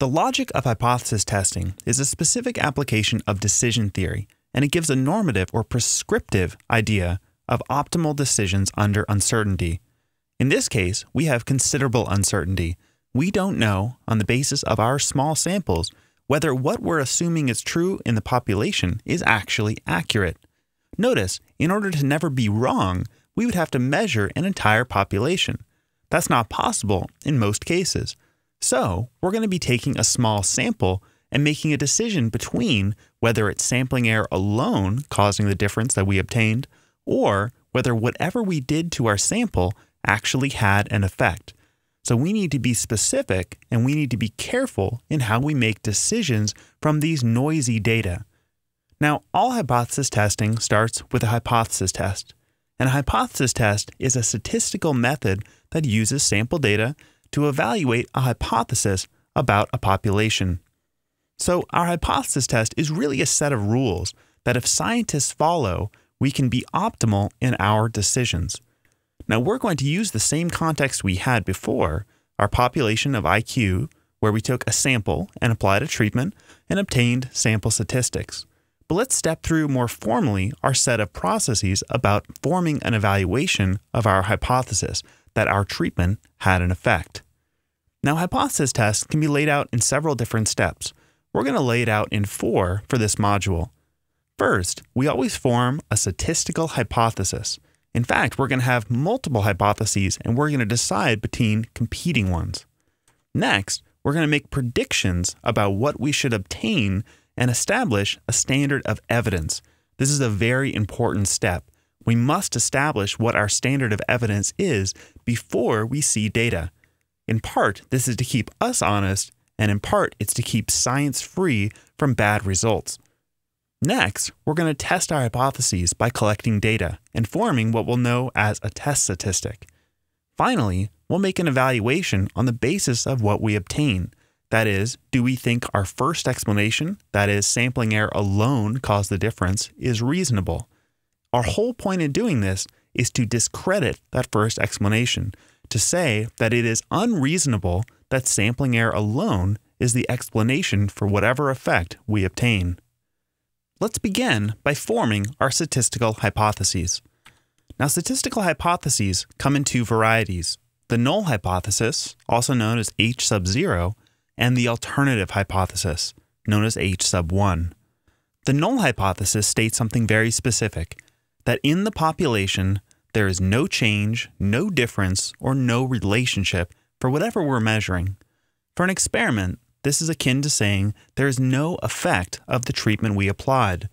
The logic of hypothesis testing is a specific application of decision theory, and it gives a normative or prescriptive idea of optimal decisions under uncertainty. In this case, we have considerable uncertainty. We don't know, on the basis of our small samples, whether what we're assuming is true in the population is actually accurate. Notice, in order to never be wrong, we would have to measure an entire population. That's not possible in most cases. So, we're going to be taking a small sample and making a decision between whether it's sampling error alone causing the difference that we obtained, or whether whatever we did to our sample actually had an effect. So we need to be specific and we need to be careful in how we make decisions from these noisy data. Now, all hypothesis testing starts with a hypothesis test. And a hypothesis test is a statistical method that uses sample data to evaluate a hypothesis about a population. So, our hypothesis test is really a set of rules that if scientists follow, we can be optimal in our decisions. Now, we're going to use the same context we had before our population of IQ, where we took a sample and applied a treatment and obtained sample statistics. But let's step through more formally our set of processes about forming an evaluation of our hypothesis that our treatment had an effect. Now, hypothesis tests can be laid out in several different steps. We're going to lay it out in four for this module. First, we always form a statistical hypothesis. In fact, we're going to have multiple hypotheses and we're going to decide between competing ones. Next, we're going to make predictions about what we should obtain and establish a standard of evidence. This is a very important step. We must establish what our standard of evidence is before we see data. In part, this is to keep us honest, and in part, it's to keep science free from bad results. Next, we're going to test our hypotheses by collecting data and forming what we'll know as a test statistic. Finally, we'll make an evaluation on the basis of what we obtain. That is, do we think our first explanation, that is, sampling error alone caused the difference, is reasonable? Our whole point in doing this is to discredit that first explanation, to say that it is unreasonable that sampling error alone is the explanation for whatever effect we obtain. Let's begin by forming our statistical hypotheses. Now, statistical hypotheses come in two varieties the null hypothesis, also known as H sub 0, and the alternative hypothesis, known as H sub 1. The null hypothesis states something very specific that in the population, there is no change, no difference, or no relationship for whatever we're measuring. For an experiment, this is akin to saying there is no effect of the treatment we applied.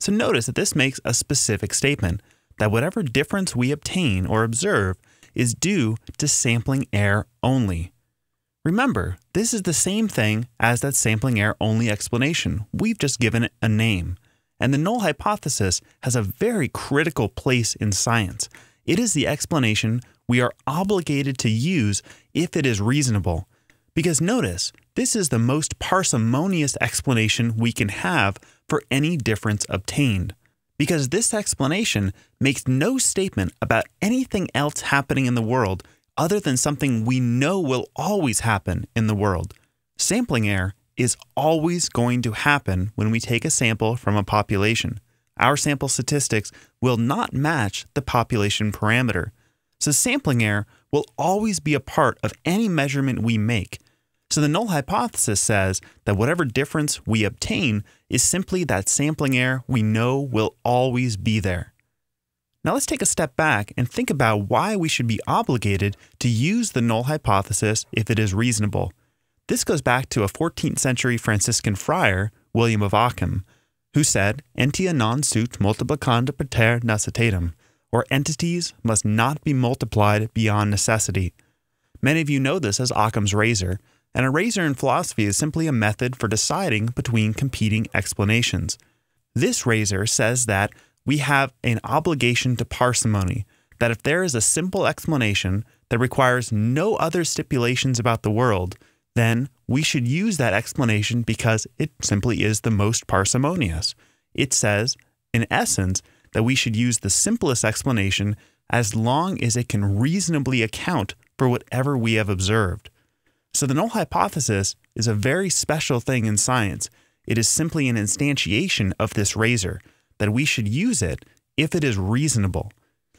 So notice that this makes a specific statement that whatever difference we obtain or observe is due to sampling error only. Remember, this is the same thing as that sampling error only explanation. We've just given it a name. And the null hypothesis has a very critical place in science. It is the explanation we are obligated to use if it is reasonable. Because notice, this is the most parsimonious explanation we can have for any difference obtained. Because this explanation makes no statement about anything else happening in the world other than something we know will always happen in the world. Sampling error is always going to happen when we take a sample from a population. Our sample statistics will not match the population parameter. So sampling error will always be a part of any measurement we make. So the null hypothesis says that whatever difference we obtain is simply that sampling error we know will always be there. Now let's take a step back and think about why we should be obligated to use the null hypothesis if it is reasonable. This goes back to a 14th century Franciscan friar, William of Ockham, who said, Entia non sunt multiplicanda praeter necessitatem, or entities must not be multiplied beyond necessity. Many of you know this as Occam's razor, and a razor in philosophy is simply a method for deciding between competing explanations. This razor says that we have an obligation to parsimony, that if there is a simple explanation that requires no other stipulations about the world, then we should use that explanation because it simply is the most parsimonious. It says, in essence, that we should use the simplest explanation as long as it can reasonably account for whatever we have observed. So the null hypothesis is a very special thing in science. It is simply an instantiation of this razor, that we should use it if it is reasonable.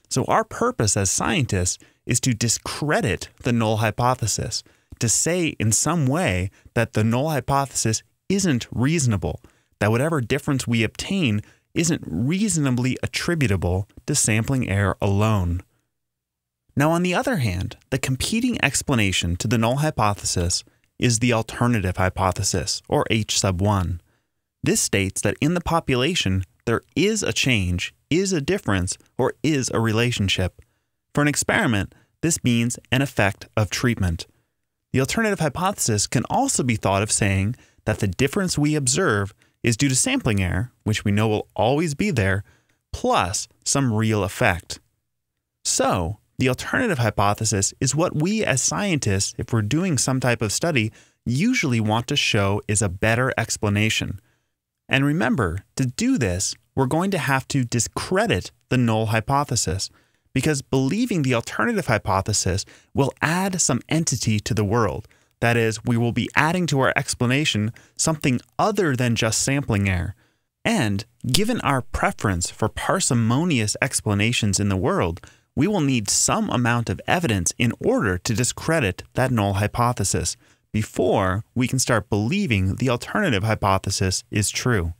So our purpose as scientists is to discredit the null hypothesis, to say in some way that the null hypothesis isn't reasonable, that whatever difference we obtain isn't reasonably attributable to sampling error alone. Now, on the other hand, the competing explanation to the null hypothesis is the alternative hypothesis, or H sub 1. This states that in the population, there is a change, is a difference, or is a relationship. For an experiment, this means an effect of treatment. The alternative hypothesis can also be thought of saying that the difference we observe is due to sampling error, which we know will always be there, plus some real effect. So, the alternative hypothesis is what we as scientists, if we're doing some type of study, usually want to show is a better explanation. And remember, to do this, we're going to have to discredit the null hypothesis because believing the alternative hypothesis will add some entity to the world. That is, we will be adding to our explanation something other than just sampling error. And given our preference for parsimonious explanations in the world, we will need some amount of evidence in order to discredit that null hypothesis before we can start believing the alternative hypothesis is true.